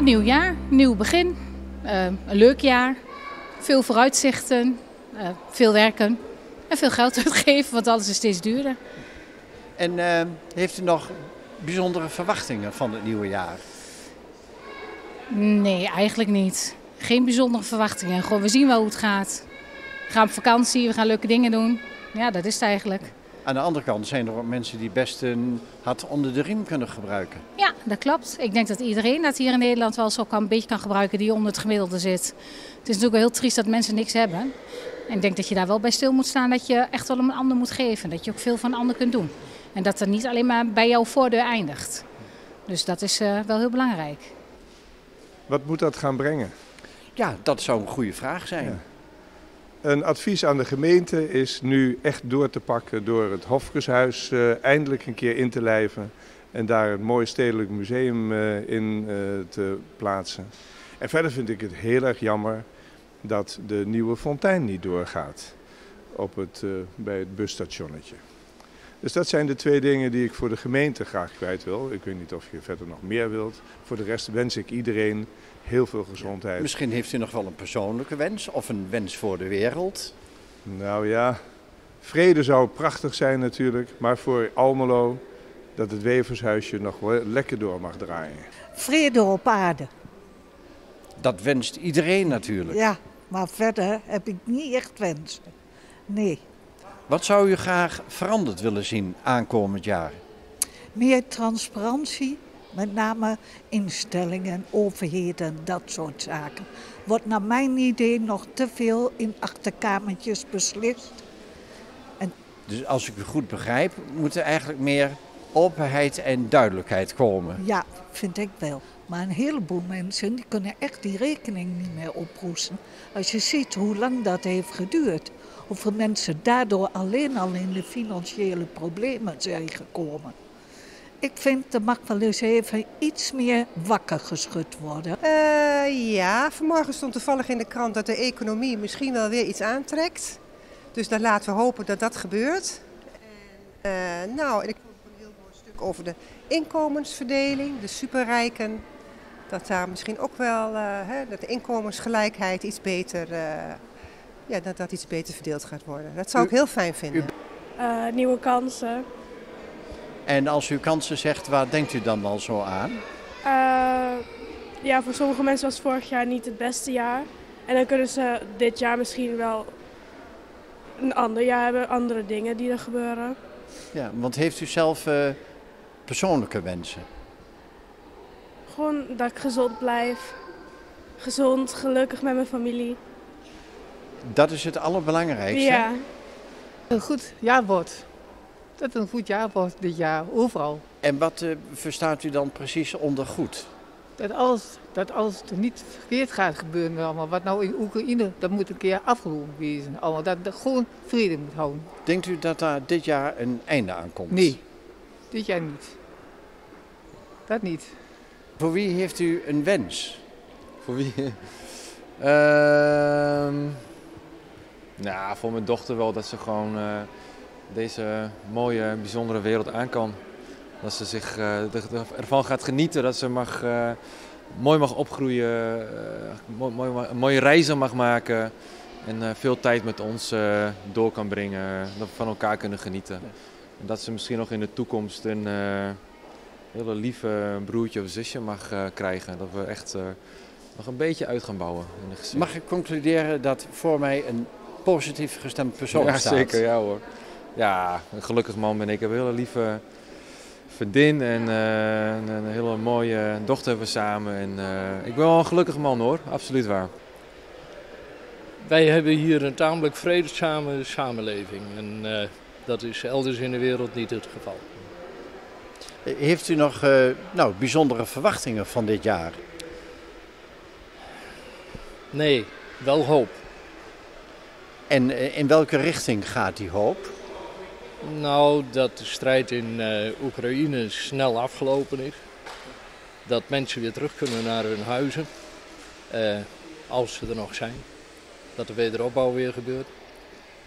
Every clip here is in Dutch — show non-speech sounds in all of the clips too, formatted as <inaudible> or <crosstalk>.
Een nieuw jaar, nieuw begin, uh, een leuk jaar, veel vooruitzichten, uh, veel werken en veel geld <laughs> uitgeven, want alles is steeds duurder. En uh, heeft u nog bijzondere verwachtingen van het nieuwe jaar? Nee, eigenlijk niet. Geen bijzondere verwachtingen. Gewoon, we zien wel hoe het gaat. We gaan op vakantie, we gaan leuke dingen doen. Ja, dat is het eigenlijk. Aan de andere kant zijn er ook mensen die best een hart onder de riem kunnen gebruiken. Ja, dat klopt. Ik denk dat iedereen dat hier in Nederland wel zo kan, een beetje kan gebruiken die onder het gemiddelde zit. Het is natuurlijk wel heel triest dat mensen niks hebben. En ik denk dat je daar wel bij stil moet staan dat je echt wel een ander moet geven. Dat je ook veel van een ander kunt doen. En dat het niet alleen maar bij jouw voordeur eindigt. Dus dat is uh, wel heel belangrijk. Wat moet dat gaan brengen? Ja, dat zou een goede vraag zijn. Ja. Een advies aan de gemeente is nu echt door te pakken door het Hofkeshuis uh, eindelijk een keer in te lijven. En daar een mooi stedelijk museum uh, in uh, te plaatsen. En verder vind ik het heel erg jammer dat de nieuwe fontein niet doorgaat op het, bij het busstationnetje. Dus dat zijn de twee dingen die ik voor de gemeente graag kwijt wil. Ik weet niet of je verder nog meer wilt. Voor de rest wens ik iedereen heel veel gezondheid. Misschien heeft u nog wel een persoonlijke wens of een wens voor de wereld? Nou ja, vrede zou prachtig zijn natuurlijk. Maar voor Almelo dat het Wevershuisje nog wel lekker door mag draaien. Vrede op aarde. Dat wenst iedereen natuurlijk. Ja, maar verder heb ik niet echt wensen. Nee. Wat zou u graag veranderd willen zien aankomend jaar? Meer transparantie, met name instellingen, overheden, dat soort zaken. Wordt naar mijn idee nog te veel in achterkamertjes beslist. En... Dus als ik u goed begrijp, moet er eigenlijk meer openheid en duidelijkheid komen? Ja, vind ik wel. Maar een heleboel mensen die kunnen echt die rekening niet meer oproesten. Als je ziet hoe lang dat heeft geduurd. Hoeveel mensen daardoor alleen al in de financiële problemen zijn gekomen. Ik vind er mag wel eens even iets meer wakker geschud worden. Uh, ja, vanmorgen stond toevallig in de krant dat de economie misschien wel weer iets aantrekt. Dus dan laten we hopen dat dat gebeurt. En, uh, nou, ik over de inkomensverdeling, de superrijken. Dat daar misschien ook wel, uh, hè, dat de inkomensgelijkheid iets beter, ja, dat dat iets beter verdeeld gaat worden. Dat zou ik heel fijn vinden. nieuwe kansen. En als u kansen zegt, waar denkt u dan al zo aan? Uh, ja, voor sommige mensen was vorig jaar niet het beste jaar. En dan kunnen ze dit jaar misschien wel een ander jaar hebben, andere dingen die er gebeuren. Ja, want heeft u zelf uh, persoonlijke wensen? Gewoon dat ik gezond blijf. Gezond, gelukkig met mijn familie. Dat is het allerbelangrijkste? Ja. Een goed jaar wordt dat het een goed jaar wordt dit jaar, overal. En wat uh, verstaat u dan precies onder goed? Dat alles, dat alles er niet verkeerd gaat gebeuren allemaal. Wat nou in Oekraïne, dat moet een keer afgelopen wezen. Allemaal, dat er gewoon vrede moet houden. Denkt u dat daar dit jaar een einde aan komt? Nee, dit jaar niet. Dat niet. Voor wie heeft u een wens? Voor wie? uh, nou, voor mijn dochter wel dat ze gewoon... Uh, deze mooie, bijzondere wereld aan kan. Dat ze zich uh, ervan gaat genieten, dat ze mag, uh, mooi mag opgroeien, uh, mooi, mooi, mooie reizen mag maken en veel tijd met ons door kan brengen, dat we van elkaar kunnen genieten. En dat ze misschien nog in de toekomst een hele lieve broertje of zusje mag krijgen. Dat we echt nog een beetje uit gaan bouwen. In de mag ik concluderen dat voor mij een positief gestemd persoon ja, staat? Zeker, ja hoor ja, een gelukkig man ben ik. Ik heb een hele lieve vriendin en uh, een, hele mooie dochter hebben we samen. En, uh, ik ben wel een gelukkig man hoor, absoluut waar. Wij hebben hier een tamelijk vredezame samenleving. En uh, dat is elders in de wereld niet het geval. Heeft u nog nou, bijzondere verwachtingen van dit jaar? Nee, wel hoop. En in welke richting gaat die hoop? Nou, dat de strijd in uh, Oekraïne snel afgelopen is. Dat mensen weer terug kunnen naar hun huizen, uh, als ze er nog zijn. Dat de wederopbouw weer gebeurt.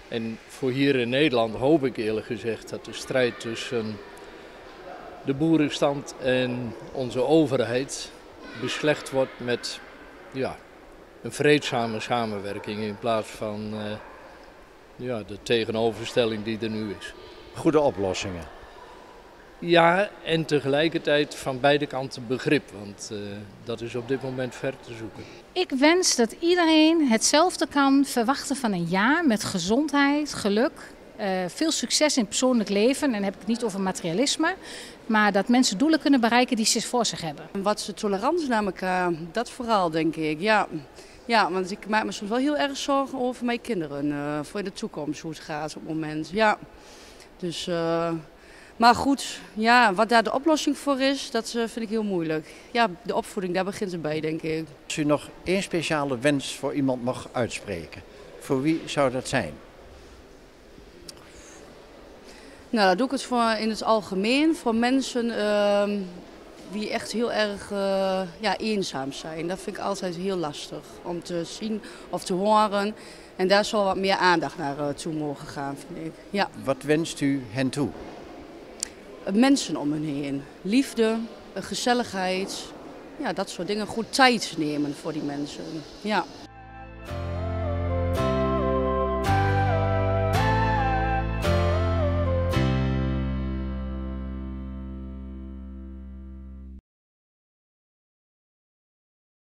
En voor hier in Nederland hoop ik eerlijk gezegd dat de strijd tussen de boerenstand en onze overheid beslecht wordt met ja, een vreedzame samenwerking in plaats van uh, ja, de tegenoverstelling die er nu is. Goede oplossingen. Ja, en tegelijkertijd van beide kanten begrip, want uh, dat is op dit moment ver te zoeken. Ik wens dat iedereen hetzelfde kan verwachten van een jaar met gezondheid, geluk, uh, veel succes in persoonlijk leven. En dan heb ik het niet over materialisme, maar dat mensen doelen kunnen bereiken die ze voor zich hebben. Wat ze tolerantie naar elkaar, dat vooral denk ik. Ja. Ja, want ik maak me soms wel heel erg zorgen over mijn kinderen. Uh, voor de toekomst, hoe het gaat op het moment. Ja, dus... Uh, maar goed, ja, wat daar de oplossing voor is, dat vind ik heel moeilijk. Ja, de opvoeding, daar begint het bij, denk ik. Als u nog één speciale wens voor iemand mag uitspreken, voor wie zou dat zijn? Nou, dat doe ik het voor in het algemeen. Voor mensen uh, die echt heel erg uh, ja, eenzaam zijn. Dat vind ik altijd heel lastig om te zien of te horen. En daar zal wat meer aandacht naar uh, toe mogen gaan, vind ik. Ja. Wat wenst u hen toe? Mensen om hen heen. Liefde, gezelligheid. Ja, dat soort dingen. Goed tijd nemen voor die mensen. Ja.